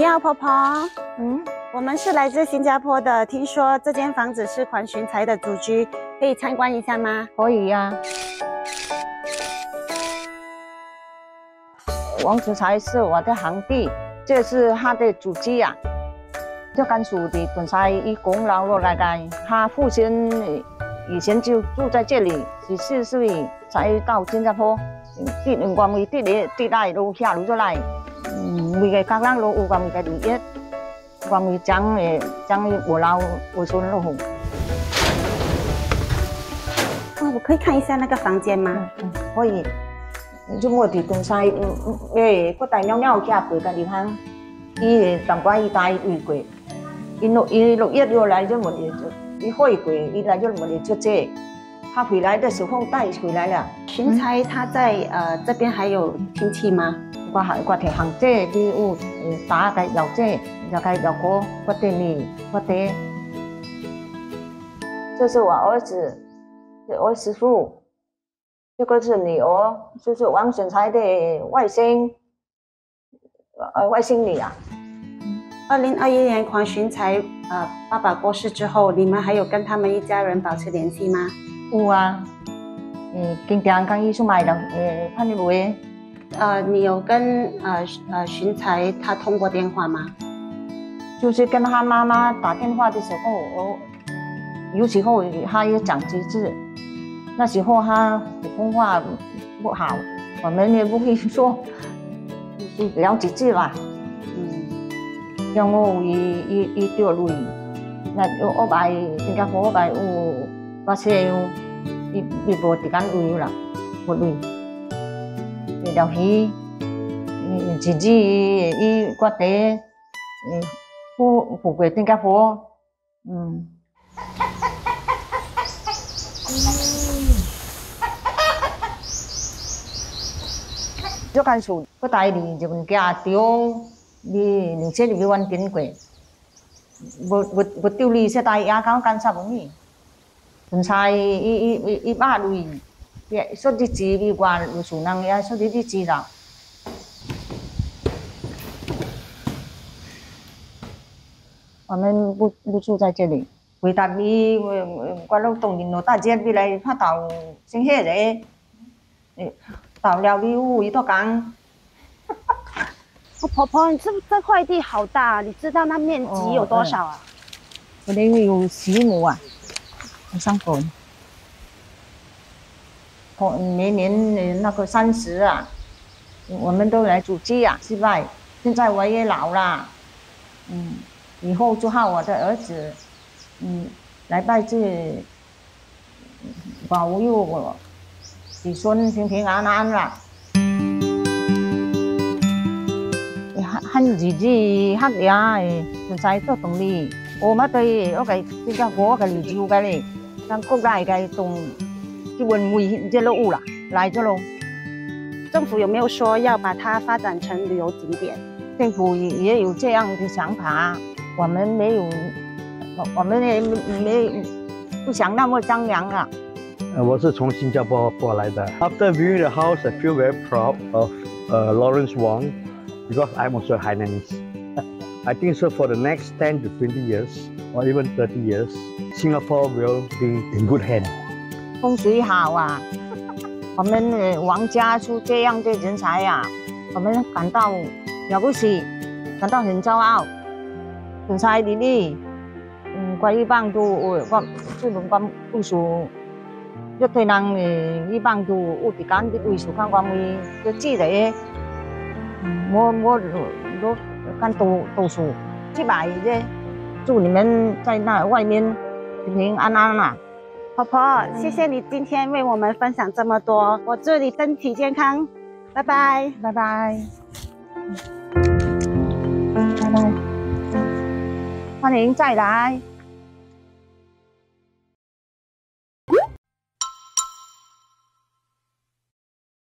你好，婆婆。嗯，我们是来自新加坡的，听说这间房子是黄寻才的祖居，可以参观一下吗？可以呀。王子才是我的堂弟，这是他的祖居呀。这甘肃的本山一功劳落来的，他父亲以前就住在这里，十四岁才到新加坡，地光为地里地带都下路出来，每个家人都有光为个留意，光为将诶将我老我孙落红。哦，我可以看一下那个房间吗？嗯，可以。就我哋东西，诶，个大鸟鸟家陪嘅地方，伊当官伊带回过，伊六伊六月又来就冇嘢做，伊回过，伊来就冇嘢做这，他回来的时候带回来了。寻才他在呃这边还有亲戚吗？我还我听行这啲有打嘅有这，又嘅有哥，我爹你，我爹，这是我儿子，我师傅。这个是女儿，就是王选才的外甥，呃，外甥女啊。二零二一年黄寻才呃爸爸过世之后，你们还有跟他们一家人保持联系吗？有啊，嗯，经常跟伊出买的，呃，看你会。呃，你有跟呃呃寻才他通过电话吗？就是跟他妈妈打电话的时候，我有时候他也讲几次。那时候他普通话不好，我们也不会说，就是了几句吧。嗯，让我一一一条路，那我摆新加坡摆有把车有一一部时间路啦，不路。条鱼，自己一刮地，嗯，不不过新加坡，嗯。做干数，我带你就问家丢，你你这里边玩紧过，不不不丢你现在也搞干啥东西？本菜一一一一把路，也说的字比关，有数能也说的的字啦。我们不不住在这里，回答你，我我老动人罗大姐比来拍到新鲜的，诶。到了礼物一道缸。我婆婆，你这这块地好大，你知道那面积有多少啊？我那有十亩啊，上过。年年那个三十啊，我们都来煮鸡啊，是吧？现在我也老了，嗯，以后就靠我的儿子，嗯，来拜祭，保佑我。子孙平平安安啦。汉自己黑呀，就在做动力。我们对我个新加坡个旅游个嘞，但国内个动就文卫这路有啦，来这喽。政府有没有说要把它发展成旅游景点？政府也也有这样的想法，我们没有，我们也没不想那么张扬啊。我是从新加坡过来的。After viewing the house, I feel very proud of uh, Lawrence Wong because I'm also Hainanese. I think so for the next 10 to 20 years or even 30 years, Singapore will be in good hands. 风水好啊，我们王家出这样的人才呀、啊，我们感到了不起，感到很骄傲。人才里里，嗯，关于帮助我，我这种帮部署。一对人诶，一帮助有时间伫为数看光位，就记得，我我我看读读书，去买啫。祝你们在那外面平平安安啦。婆婆，谢谢你今天为我们分享这么多，我祝你身体健康，拜拜，拜拜，拜拜，欢迎再来。